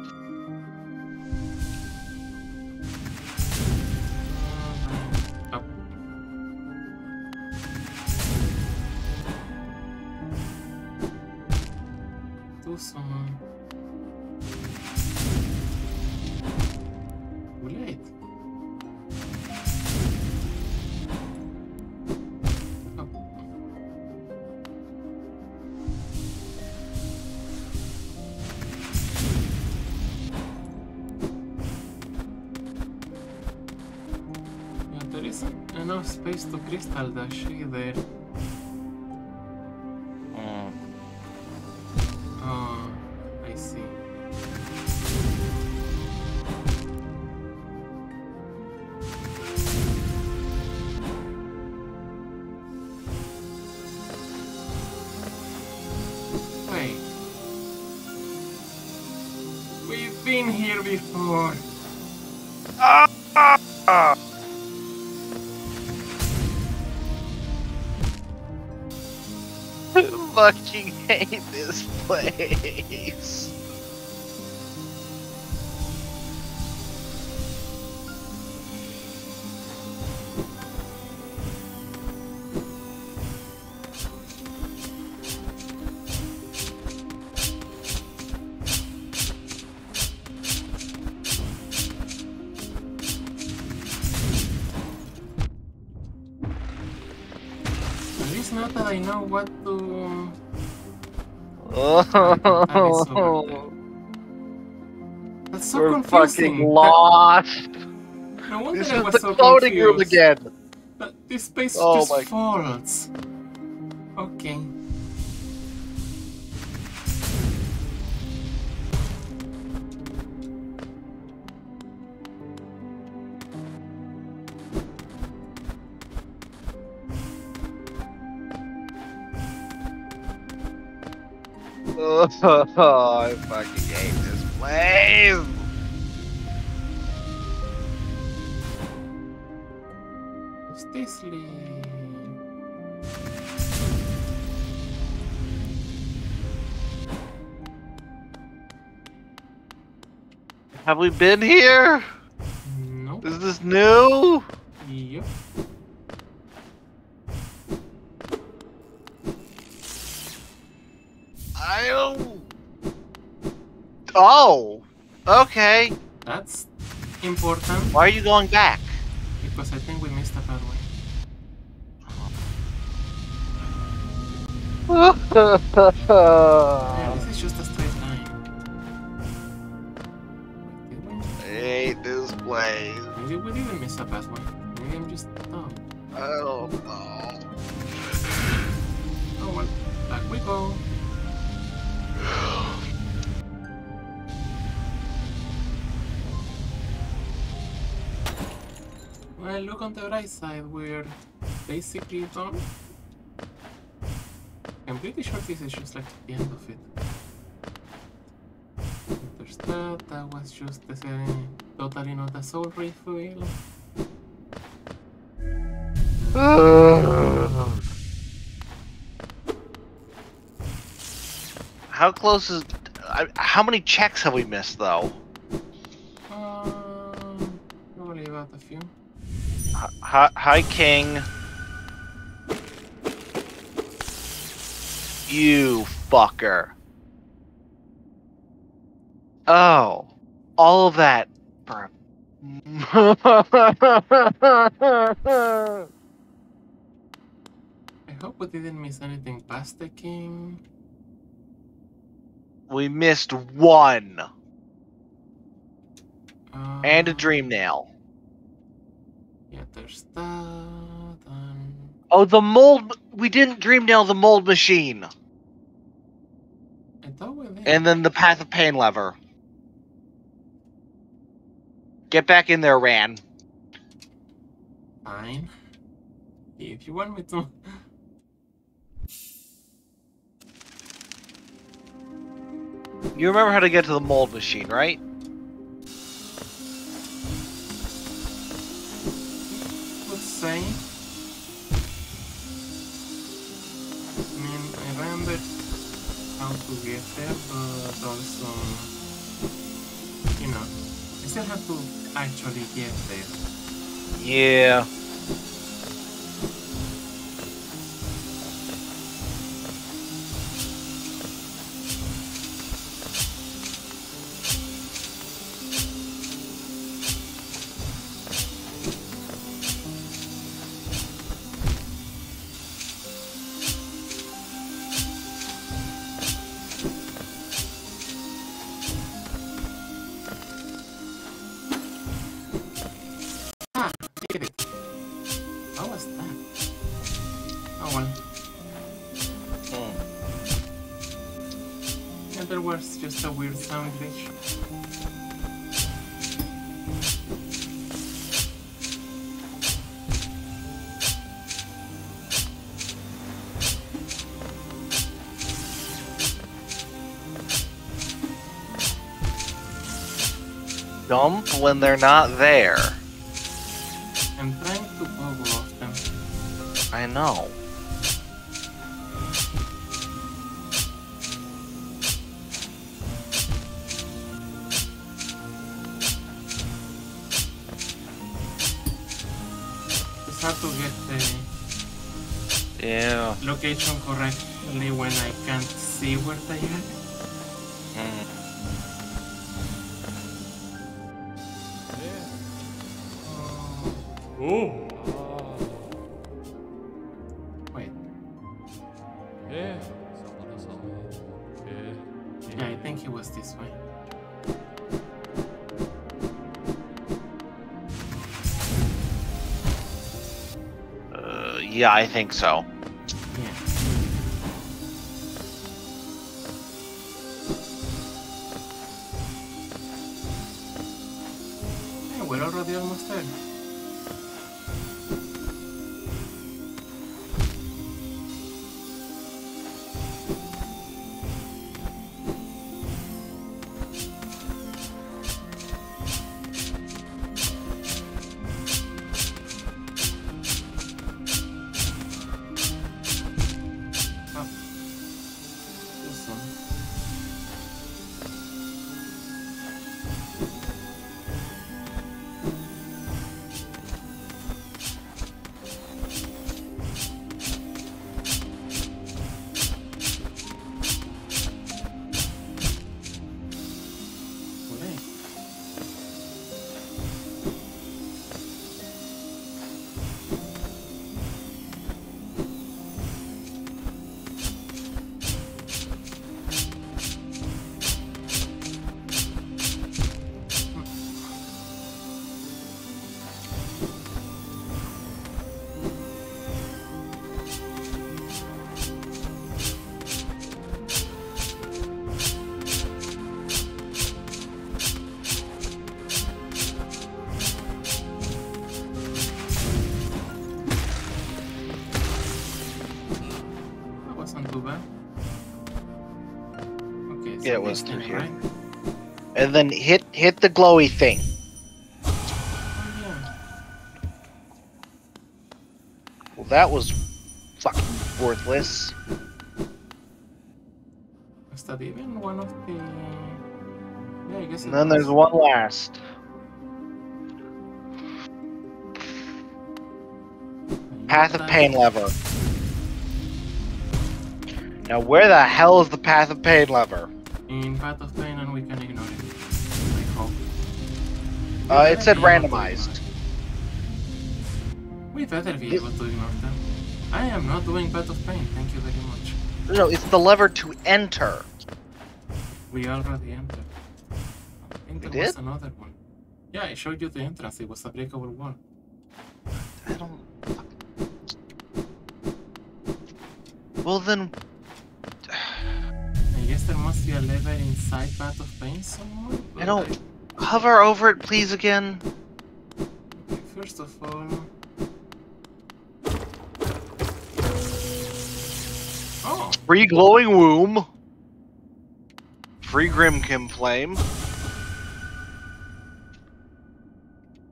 Fucking hate this place. Oh, That's so we're confusing. fucking lost. No wonder This I is was the so cloning room again. But this space Oh just my- falls. Oh, I fucking hate this place. Sleep. Have we been here? Nope. Is this new? Yep. Oh. Okay. That's important Why are you going back? because I think we missed a pathway. Yeah, this is just a straight line. I hate this place. Maybe we didn't miss a pathway. Maybe I'm just dumb. I don't know. Oh well, back we go. Well, look on the right side, we're basically done. I'm pretty sure this is just like the end of it. There's that, that was just a, totally not a soul refill. How close is? How many checks have we missed though? Hi, hi King. You fucker. Oh, all of that for. I hope we didn't miss anything past the king. we missed one Uh, and a dream nail. Yeah, there's that. Um, and... Oh, the mold. We didn't dream nail the mold machine, I thought we and then the path of pain lever. Get back in there, Ran. Fine. If you want me to. You remember how to get to the mold machine, right? Say. I mean, I remember how to get there, but also, you know, I still have to actually get there. Yeah. When they're not there. Oh. Wait, 예. yeah, I think it was this way. Uh, yeah, I think so. Then hit hit the glowy thing. Well, that was fucking worthless. Was that even one of the... Yeah, I guess it And then there's one last. Path of Pain lever. Now, where the hell is the Path of Pain lever? Uh, it said better be able to randomized. We better be It- able to ignore them. I am not doing Path of Pain, thank you very much. No, it's the lever to enter. We already entered. I We there was did? another one. Yeah, I showed you the entrance. It was a breakable wall. I don't. Well then, I guess there must be a lever inside Path of Pain somewhere. I don't- hover over it, please, again. First of all. Oh, Free glowing womb. Free Grimmkin flame.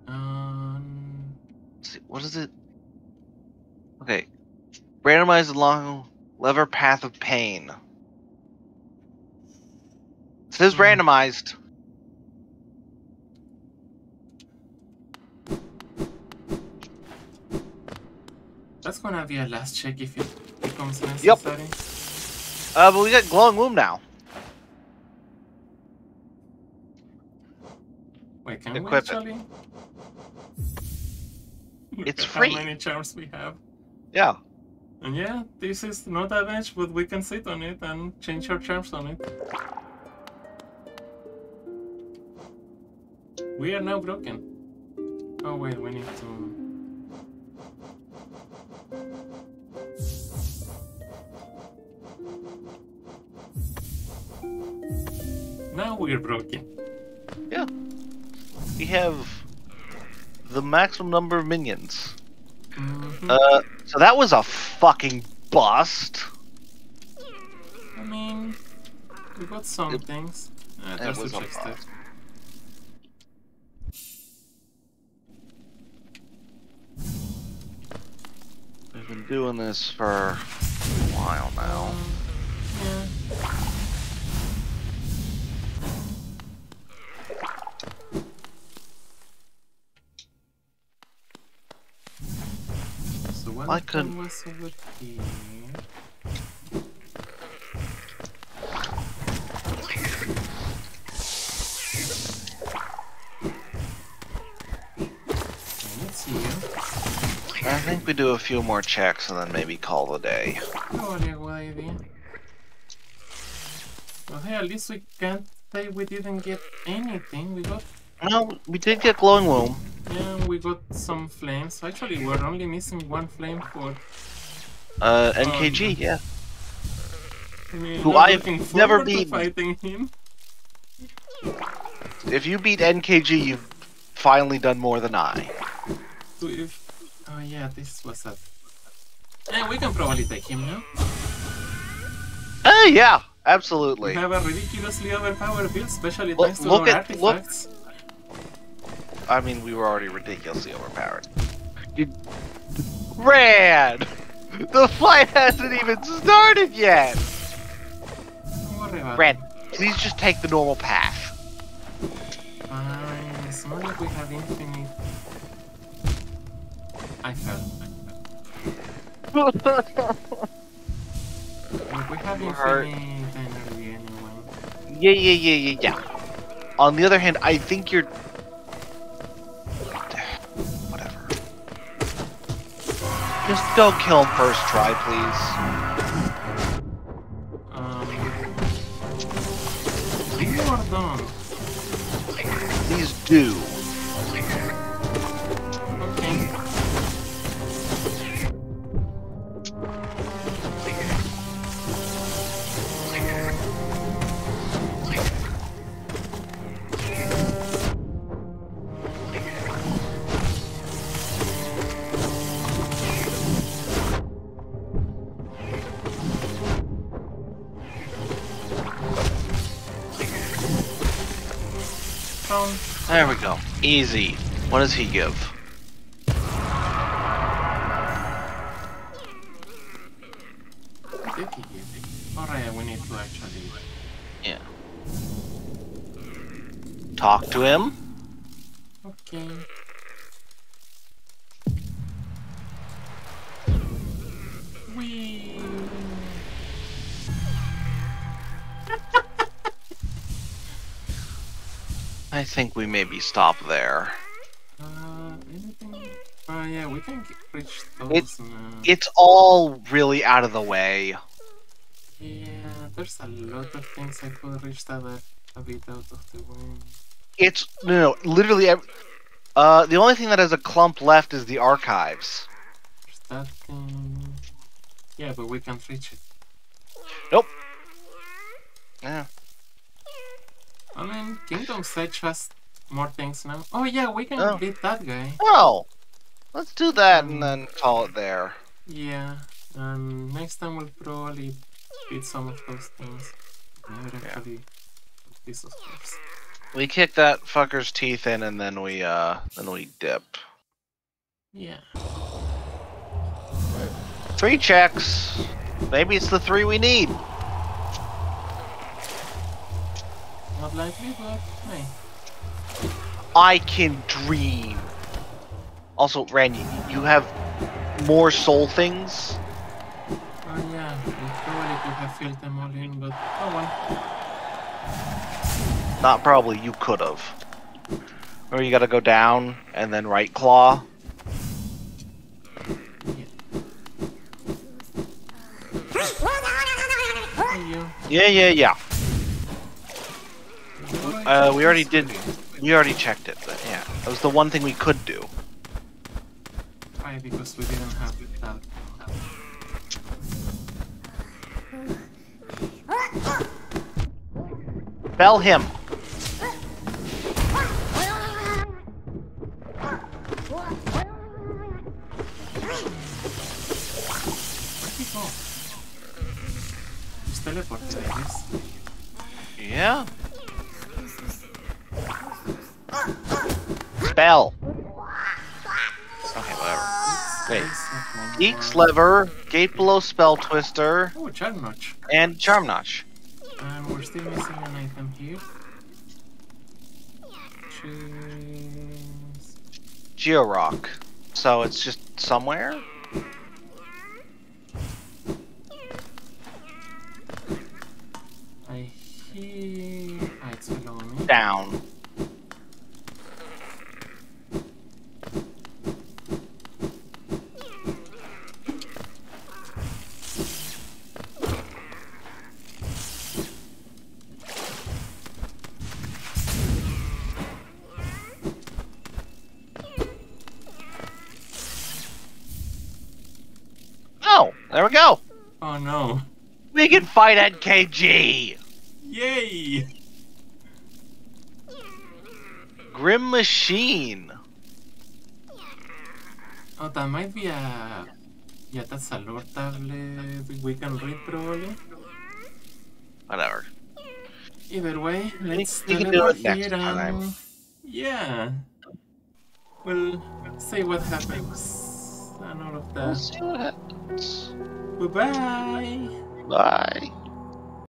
um, what is it? Okay. Randomized along lever path of pain. It says Hmm. randomized. That's gonna be a last check if it becomes necessary. Uh, but we got glowing womb now. Wait, can Equip we actually? Look It's free. How many charms we have? Yeah. And yeah, this is not damage, but we can sit on it and change our charms on it. We are now broken. Oh wait, we need to... Now we're broken. Yeah. We have the maximum number of minions. Mhm. Uh, so that was a fucking bust. I mean, we got some It- things. Uh, it there's was a bust. We've been doing this for a while now. Um, yeah. So one I couldn't- was over here. And it's here. I think we do a few more checks and then maybe call the day. Oh, Probably a good idea. Well, hey, at least we can't say we didn't get anything. We got, No, we did get glowing womb. yeah, we got some flames. Actually, we're only missing one flame for. Uh, NKG, yeah. I mean, Who I've never beaten. fighting him. If you beat NKG, you've finally done more than I. To if, oh yeah, this was a. Yeah, we can probably take him now. Uh, yeah, absolutely. We have a ridiculously overpowered build, especially Look- thanks to look at- look- artifacts. I mean, we were already ridiculously overpowered. You... Rad! The flight hasn't even started yet! Don't worry about Rad, it. please just take the normal path. Fine, it's not like we have infinite. I fell. We have infinite energy anyway. yeah, yeah, yeah, yeah, yeah. On the other hand, I think you're... Just go kill him first try, please. Um. You are done. Please do. Easy. What does he give? Did he give it? Alright, we need to actually. Yeah. Talk to him. Think we maybe stop there. Uh, anything? Oh yeah, we can reach those. It's- now. It's all really out of the way. Yeah, there's a lot of things I could reach that are a bit out of the way. It's no, no, literally. ev- Uh, the only thing that has a clump left is the archives. There's that thing. Yeah, but we can't reach it. Nope. Yeah. I mean, Kingdom's Edge has more things now. Oh yeah, we can Oh. beat that guy. Well, let's do that and then call it there. Yeah, and next time we'll probably beat some of those things. Never actually this of course. We kick that fucker's teeth in and then we uh then we dip. Yeah. Three checks. Maybe it's the three we need. Not likely, but hey. I can dream. Also, Randy, you have more soul things. Oh yeah, we probably could have filled them all in, but oh well. Not probably, you could have. Or you gotta go down and then right claw. Hey you. Yeah, yeah, yeah. Uh, we already did. We already checked it, but yeah, that was the one thing we could do. Why? Because we didn't have it that. Bell him. Where'd he go? Just teleported, I guess. Yeah. Bell. Okay, whatever. Wait. Yes, Geeks lever, gate below spell twister, Oh, charm notch. and charm notch. And we're still missing an item here. Choose... Georock. So it's just somewhere? I hear... Ah, it's below me. Down. Oh, there we go. Oh no. We can fight NKG. Yay! Grim Machine. Oh, that might be a... Yeah, that's a lore tablet we can read probably. Whatever. Either way, let's we can do it next here time. Yeah. We'll see what happens and all of We'll that. see what happens. Bye-bye! Bye.